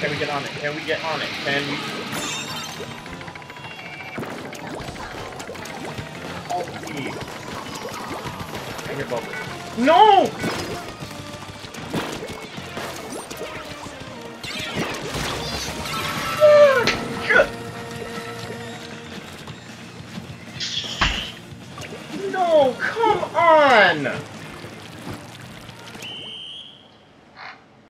Can we get on it? Can we get on it? Can we? Oh, please. I hear bubbles. No! No, come on!